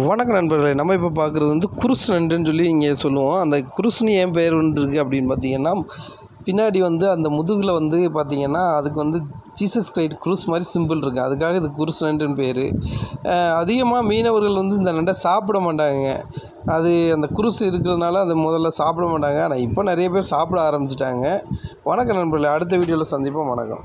வணக்கம் நண்பர்களே நம்ம இப்போ பார்க்குறது வந்து குருஸ் நண்டுன்னு சொல்லி இங்கே சொல்லுவோம். அந்த குருஸ்னு ஏன் பெயர் இருக்குது அப்படின்னு பார்த்தீங்கன்னா பின்னாடி வந்து அந்த முதுகில் வந்து பார்த்தீங்கன்னா அதுக்கு வந்து ஜீசஸ் கிரைட் குருஸ் மாதிரி சிம்பிள் இருக்குது அதுக்காக இது குருஸ் நண்டுன்னு பேர். அதிகமாக மீனவர்கள் வந்து இந்த நண்டை சாப்பிட மாட்டாங்க. அது அந்த குருஸ் இருக்கிறதுனால அதை முதல்ல சாப்பிட மாட்டாங்க. ஆனால் இப்போ நிறைய பேர் சாப்பிட ஆரம்பிச்சிட்டாங்க. வணக்கம் நண்பர்களே அடுத்த வீடியோவில் சந்திப்போம். வணக்கம்.